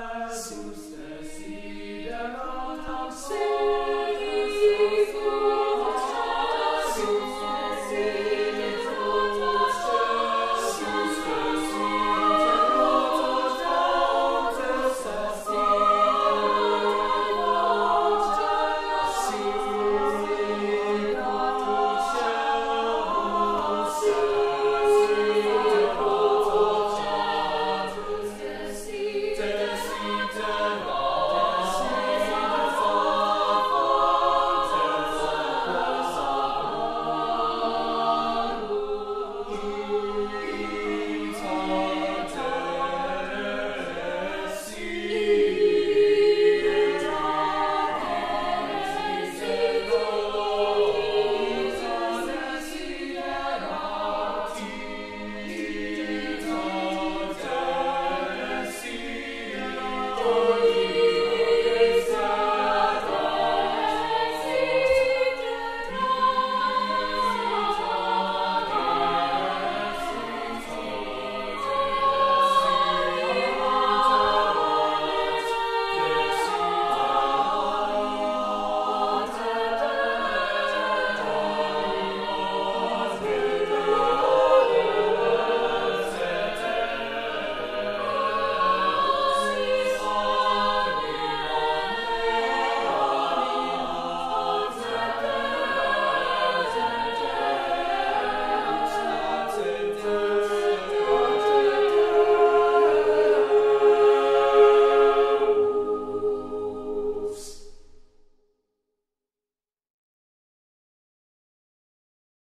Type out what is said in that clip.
Jesus, der Sieger und Absicht.